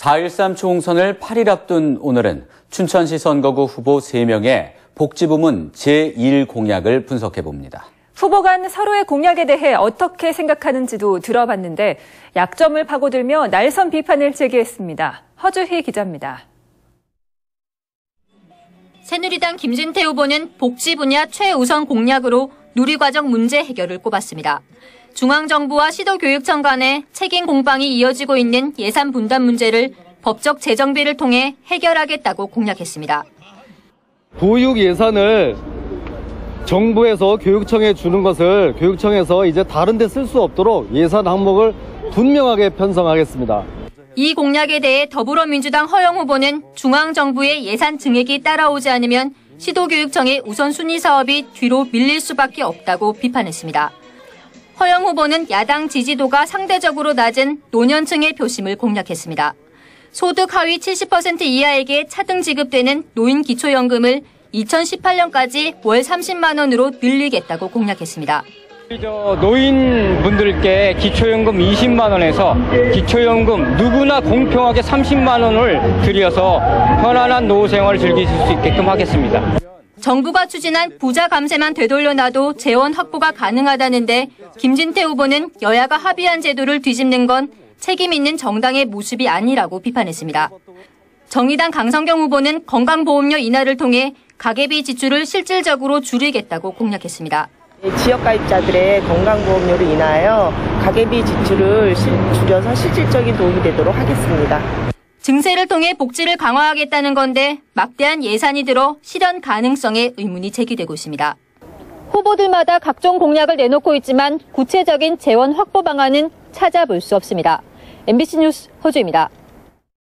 4.13 총선을 8일 앞둔 오늘은 춘천시 선거구 후보 3명의 복지부문 제1 공약을 분석해 봅니다. 후보 간 서로의 공약에 대해 어떻게 생각하는지도 들어봤는데 약점을 파고들며 날선 비판을 제기했습니다. 허주희 기자입니다. 새누리당 김진태 후보는 복지 분야 최우선 공약으로 누리과정 문제 해결을 꼽았습니다. 중앙정부와 시도교육청 간의 책임 공방이 이어지고 있는 예산 분담 문제를 법적 재정비를 통해 해결하겠다고 공약했습니다. 보육 예산을 정부에서 교육청에 주는 것을 교육청에서 이제 다른 데 쓸 수 없도록 예산 항목을 분명하게 편성하겠습니다. 이 공약에 대해 더불어민주당 허영 후보는 중앙정부의 예산 증액이 따라오지 않으면 시도교육청의 우선순위 사업이 뒤로 밀릴 수밖에 없다고 비판했습니다. 허영 후보는 야당 지지도가 상대적으로 낮은 노년층의 표심을 공략했습니다. 소득 하위 70% 이하에게 차등 지급되는 노인 기초연금을 2018년까지 월 30만 원으로 늘리겠다고 공약했습니다. 노인분들께 기초연금 20만 원에서 기초연금 누구나 공평하게 30만 원을 들여서 편안한 노후 생활을 즐기실 수 있게끔 하겠습니다. 정부가 추진한 부자 감세만 되돌려놔도 재원 확보가 가능하다는데 김진태 후보는 여야가 합의한 제도를 뒤집는 건 책임 있는 정당의 모습이 아니라고 비판했습니다. 정의당 강성경 후보는 건강보험료 인하를 통해 가계비 지출을 실질적으로 줄이겠다고 공약했습니다. 지역가입자들의 건강보험료를 인하여 가계비 지출을 줄여서 실질적인 도움이 되도록 하겠습니다. 증세를 통해 복지를 강화하겠다는 건데 막대한 예산이 들어 실현 가능성에 의문이 제기되고 있습니다. 후보들마다 각종 공약을 내놓고 있지만 구체적인 재원 확보 방안은 찾아볼 수 없습니다. MBC 뉴스 허주입니다.